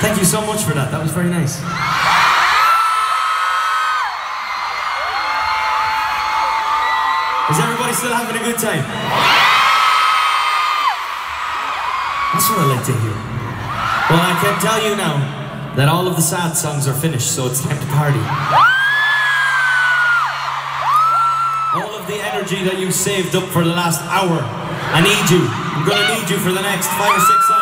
Thank you so much for that. That was very nice. Is everybody still having a good time? That's what I like to hear. Well, I can tell you now that all of the sad songs are finished, so it's time to party. All of the energy that you saved up for the last hour, I need you. I'm gonna need you for the next five or six songs.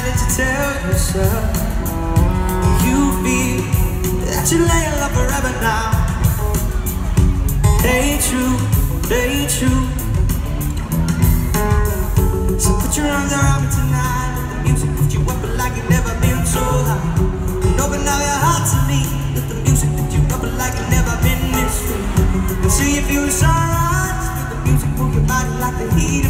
Lie you tell yourself. You feel that you're laying love forever now. Ain't true, ain't true. So put your arms around me tonight. Let the music lift you up like you've never been so high. And open up your heart to me. Let the music lift you up like you've never been this free. See if you sunrise. Feel the music move your body like the heat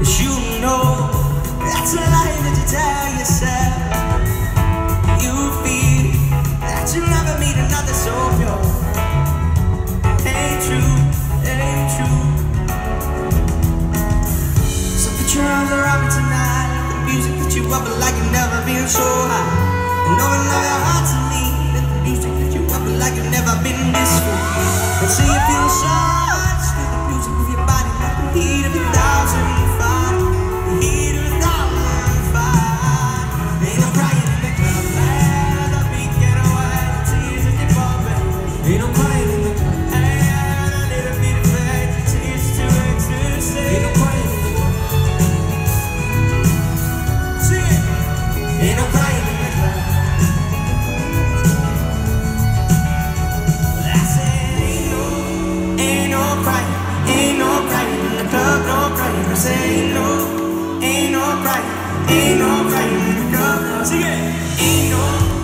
As you know, that's a lie that you tell yourself. You feel that you'll never meet another so. Ain't true, ain't true. So put your arms around me tonight. Let the music lift you up like you've never been so high. And open your heart to me. Let the music lift you up like you've never been this free. Ain't no crying in the club. I said ain't no, ain't no crying, ain't no crying in the club, no crying. I said ain't no, ain't no crying, ain't no crying in the club. no. Sing it. Ain't no.